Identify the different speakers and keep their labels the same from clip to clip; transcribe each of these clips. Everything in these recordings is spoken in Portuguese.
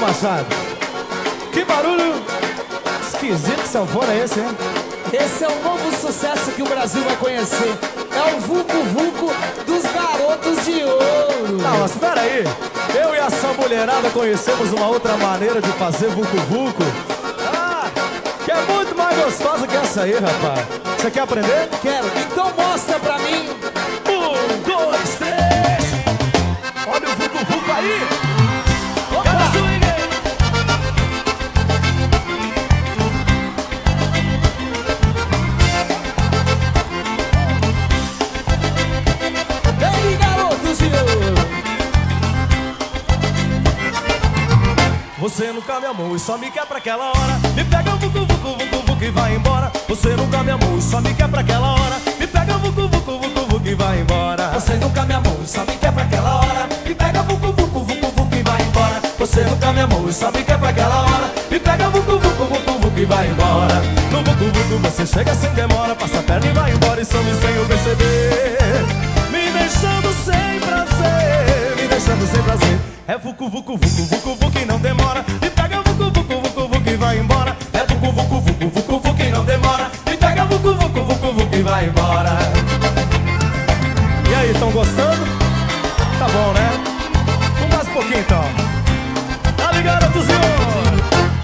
Speaker 1: Machado. Que barulho esquisito sanfona é esse, hein?
Speaker 2: Esse é um novo sucesso que o Brasil vai conhecer. É o Vucu Vucu dos Garotos de Ouro.
Speaker 1: Não, mas peraí. Eu e a mulherada conhecemos uma outra maneira de fazer Vucu Vucu. Ah, que é muito mais gostosa que essa aí, rapaz. Você quer aprender?
Speaker 2: Quero. Então mostra pra mim.
Speaker 1: Amou e só me quer pra aquela hora Me pega vucu vucu vucu vucu e vai embora Você nunca me amou e só me quer pra aquela hora Me pega vucu vucu vucu vucu e vai embora
Speaker 2: Você nunca me amou e só me quer pra aquela hora Me pega vucu vucu vucu vucu e vai embora
Speaker 1: Você nunca me amou e só me quer pra aquela hora Me pega vucu vucu vucu vucu e vai embora No vucu vucu você chega sem demora Passa a perna e vai embora e some sem eu perceber Me deixando sem prazer Me deixando sem prazer é vucu vucu vucu vucu vucu e não demora E pega vucu e vai embora. É vucu vucu vucu vucu vucu e não demora. E pega vucu vucu vucu vucu e vai embora. E aí, tão gostando? Tá bom, né? Vamos mais um pouquinho então. Tá ligado, garotozinho?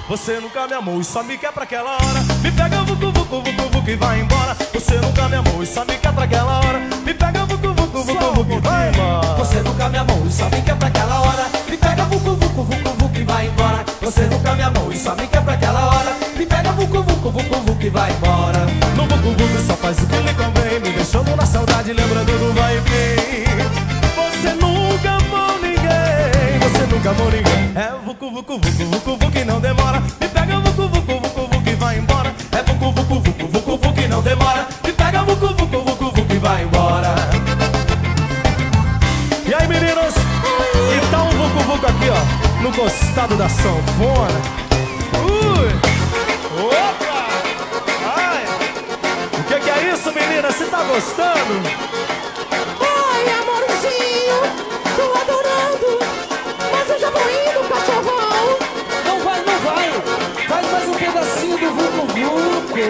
Speaker 1: Você nunca me amou e só me quer pra aquela hora. Me pega vucu vucu vucu vucu e vai embora. Você nunca me amou e só me quer pra aquela hora. Me pega vucu vucu vucu vucu e vai embora.
Speaker 2: Você nunca me amou e só me quer pra aquela hora. Me vucu vucu vucu vucu e vai embora. Você nunca me amou e só me quer pra aquela hora. Me pega vucu vucu vucu vucu e vai embora.
Speaker 1: No vucu vucu só faz o que lhe convém. Me deixando na saudade lembrando do vai e vem. Você nunca amou ninguém. Você nunca amou ninguém. É vucu vucu vucu vucu vucu e não demora. Me No costado da sanfona Ui Opa Ai O que que é isso menina? Você tá gostando?
Speaker 3: Oi, amorzinho, tô adorando, mas eu já vou indo, cachorrão.
Speaker 2: Não vai, não vai. Faz mais um pedacinho do Vucu Vucu.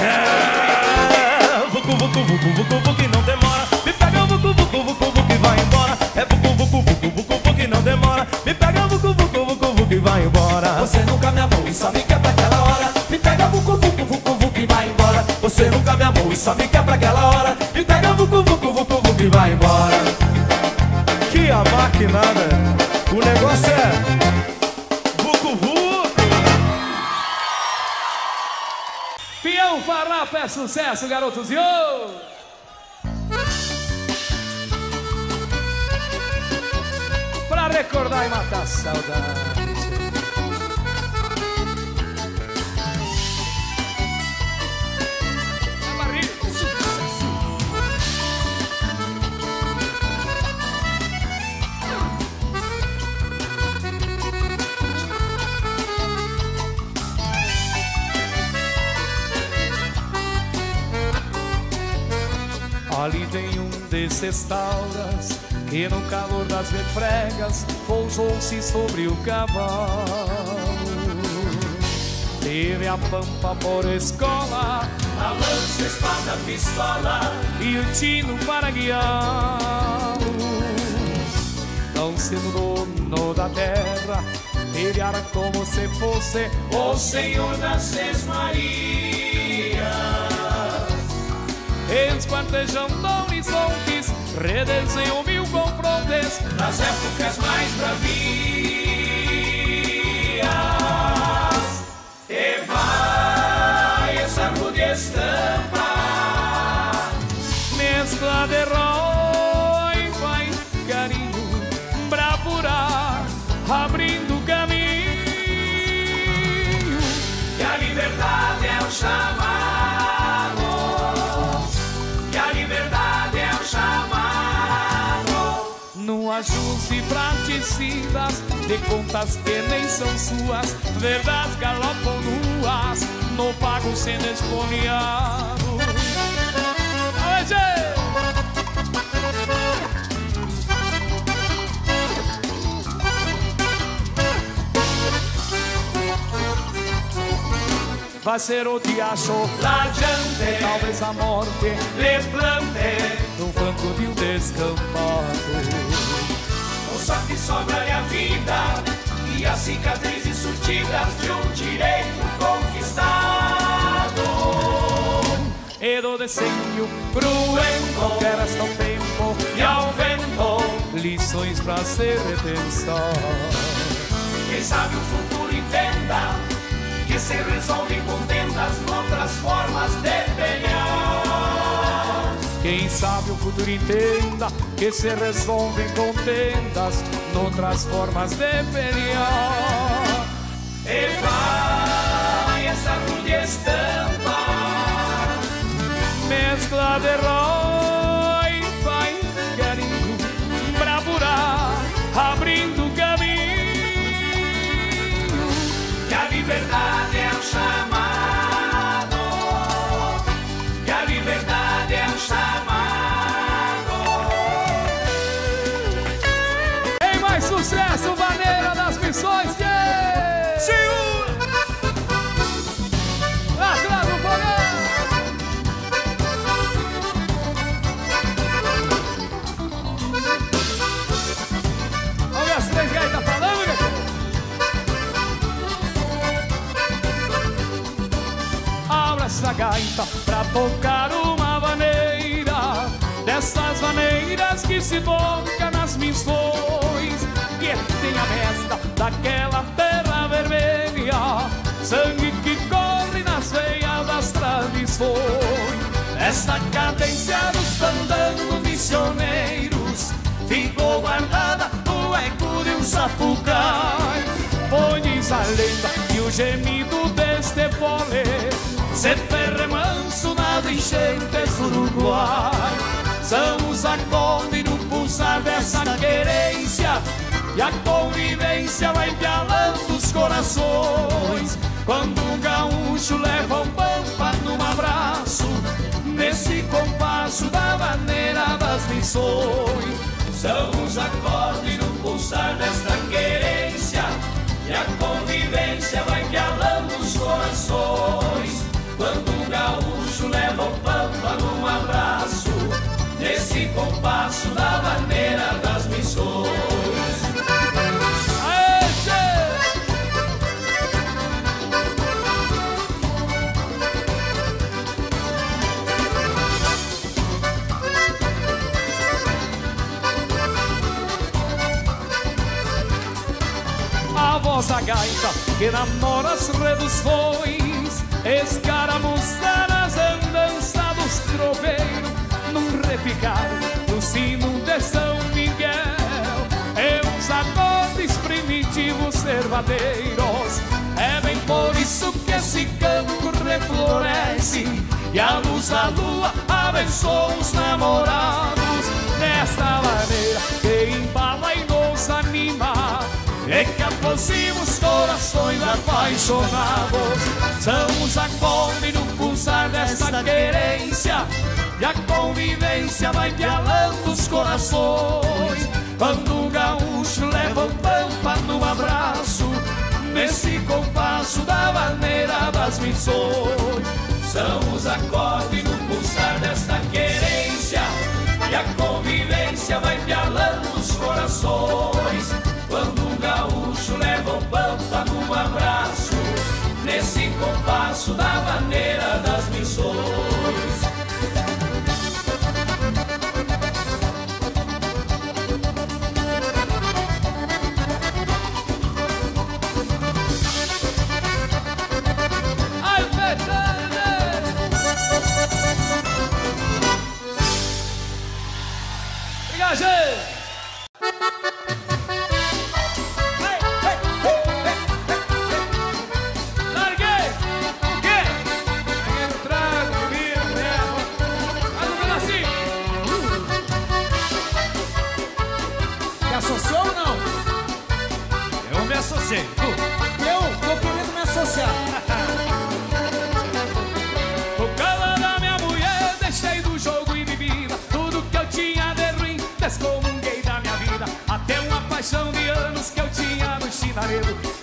Speaker 1: É Vucu vucu vucu vucu vucu
Speaker 2: Você nunca me amou e só me quer pra aquela hora Me pega vucu vucu vucu vucu e vai embora
Speaker 1: Você nunca me amou e só me quer pra aquela hora Me pega vucu vucu vucu vucu e vai embora Que a maquinada O negócio é Vucu vucu
Speaker 2: Pião Farrapa é sucesso, garotos. Yo! Pra recordar e matar a saudade.
Speaker 4: Tem um desses tauras que no calor das refregas pousou-se sobre o cavalo. Teve a pampa por escola, a lança, espada, pistola e o tino para guiá-lo. Não sendo dono da terra, ele era como se fosse o Senhor das Seis Marias esquartejando horizontes, redesenhou mil confrontes nas épocas mais bravias. E vai essa rude estampa, mescla de herói, ajus e praticidas de contas que nem são suas, verdades galopam nuas no pago sendo espoliado. Vai ser o diacho
Speaker 2: Lajante
Speaker 4: Talvez a morte
Speaker 2: lhe plante
Speaker 4: Num de um descampado
Speaker 2: o sangue sobra e a vida E as cicatrizes surtidas de um direito conquistado.
Speaker 4: E do desenho cruento que resta ao tempo
Speaker 2: E ao vento
Speaker 4: Lições pra ser retenção.
Speaker 2: Quem sabe o futuro entenda Que se resolve contendas Noutras formas de
Speaker 4: Quem sabe o futuro entenda que se resolve com tendas noutras formas de pelear.
Speaker 2: E vai essa rude estampa
Speaker 4: Mescla de rói tocar uma vaneira Dessas maneiras que se toca nas missões. Que tem a mesta daquela terra vermelha Sangue que corre nas veias das tradições. Essa cadência dos andando missioneiros Ficou guardada no eco de um sapucai. Pois a lenda que o gemido deste pole Se enchentes do Uruguai. São os acordes no pulsar dessa querência. E a convivência vai empialando os corações. Quando um gaúcho leva um pampa num abraço Nesse compasso da maneira das missões.
Speaker 2: São os acordes no pulsar desta da
Speaker 4: gaita que namora as reduções Escaramuça nas andanças dos troveiros Num repicar do sino São Miguel. É uns acordes primitivos servadeiros. É bem por isso que esse campo refloresce E a luz da lua abençoa os namorados. Desta maneira que embala e nos anima e que aproxima os corações apaixonados. São os acordes no pulsar desta querência E a convivência vai pialando os corações Quando o gaúcho leva o pampa no abraço Nesse compasso da maneira das missões.
Speaker 2: São os acordes no pulsar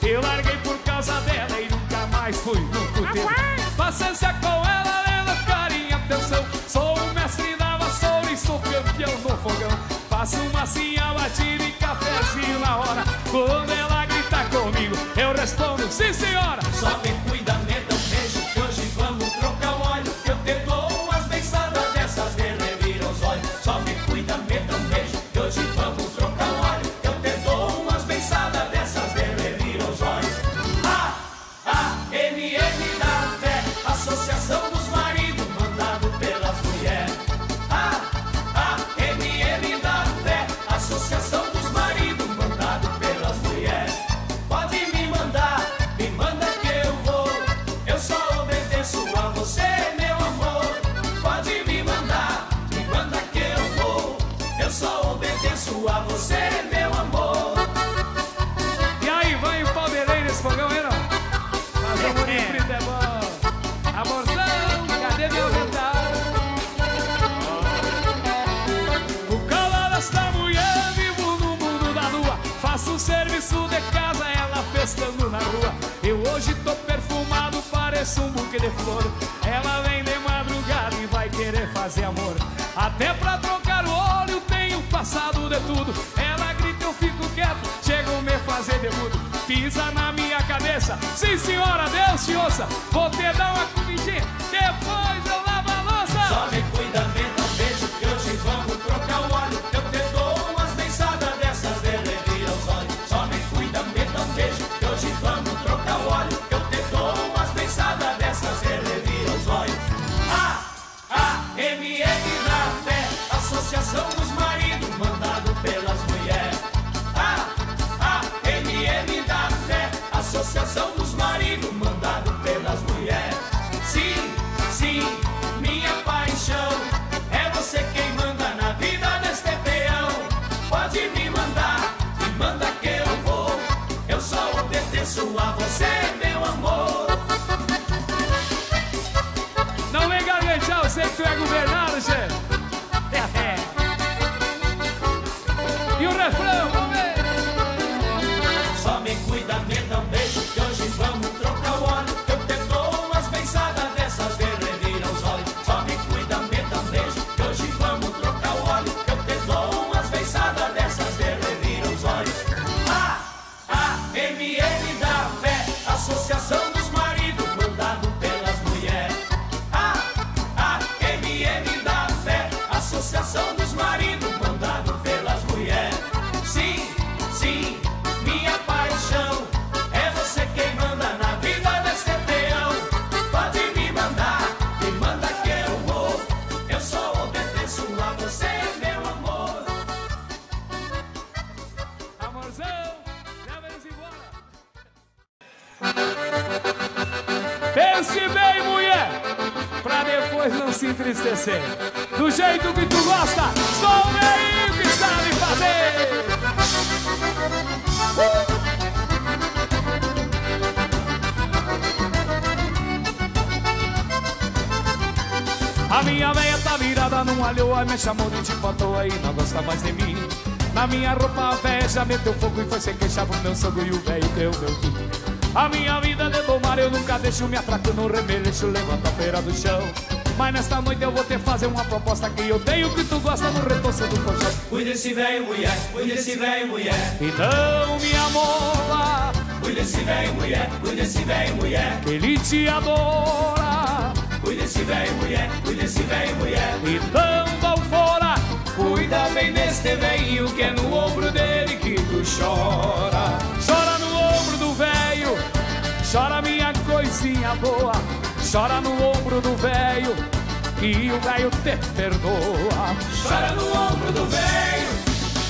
Speaker 1: Eu
Speaker 4: larguei por causa dela e nunca mais fui no puteiro. paciência com ela, lendo carinho, atenção. Sou o mestre da vassoura e sou campeão no fogão. Faço massinha, batida e cafezinho na hora. Quando ela grita comigo, eu respondo, sim senhora.
Speaker 2: Só me
Speaker 4: flor. Ela vem de madrugada e vai querer fazer amor. Até pra trocar o óleo tenho passado de tudo. Ela grita, eu fico quieto, chegam me fazer de mudo. Pisa na minha cabeça, sim senhora, Deus te ouça. Vou te dar uma comidinha, depois eu lavo a louça.
Speaker 2: Só me cuida, me você, meu amor.
Speaker 4: Não vem gaguejar, sei que tu é governado, chefe. Depois não se entristecer. Do jeito que tu gosta, sou meio que sabe fazer. A minha veia tá virada num alhoa, me chamou de tipo à toa e não gosta mais de mim. Na minha roupa a véia já meteu fogo e foi sem queixar pro meu sogro e o velho deu meu fim. A minha vida de tomar eu nunca deixo me atraco no remeleixo, levanta a feira do chão. Mas nesta noite eu vou te fazer uma proposta que eu tenho que tu gosta no retorno do colchão.
Speaker 2: Cuida desse velho, mulher, cuida desse velho, mulher.
Speaker 4: Então me amola,
Speaker 2: Cuida desse velho, mulher, cuida desse velho, mulher.
Speaker 4: ele te adora.
Speaker 2: Cuida desse velho, mulher, cuida desse velho, mulher.
Speaker 4: Então vão fora, cuida bem deste velho que é no ombro dele que tu chora. Chora no ombro do velho, chora minha coisinha boa. Chora no ombro do velho, que o velho te perdoa.
Speaker 2: Chora no ombro do velho,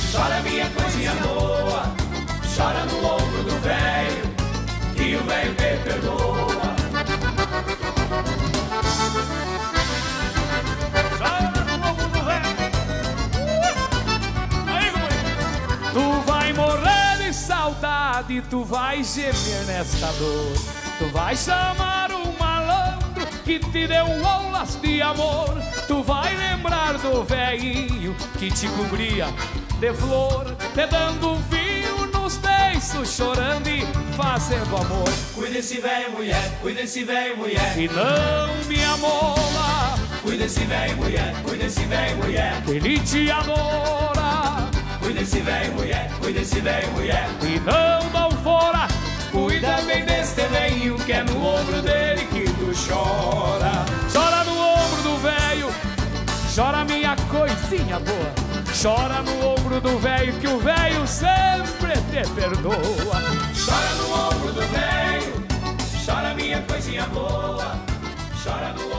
Speaker 2: chora minha coisinha boa. Chora no ombro do velho, que o velho te perdoa.
Speaker 4: Chora no ombro do velho. Aí, companheiro. Tu vai morrer de saudade, tu vai gemer nesta dor. Tu vai chamar que te deu aulas de amor. Tu vai lembrar do velhinho que te cobria de flor, te dando vinho no nos beiços, chorando e fazendo amor.
Speaker 2: Cuida esse velho, mulher, cuida esse velho, mulher.
Speaker 4: E não me amola.
Speaker 2: Cuida esse velho, mulher, cuida esse velho, mulher.
Speaker 4: Ele te adora.
Speaker 2: Cuida esse velho, mulher, cuida esse velho, mulher.
Speaker 4: E não dão fora. Cuida bem deste velhinho que é no ombro dele que tu chora. Boa. Chora no ombro do velho que o velho sempre te perdoa.
Speaker 2: Chora no ombro do velho, chora minha coisinha boa. Chora no